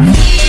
Bye.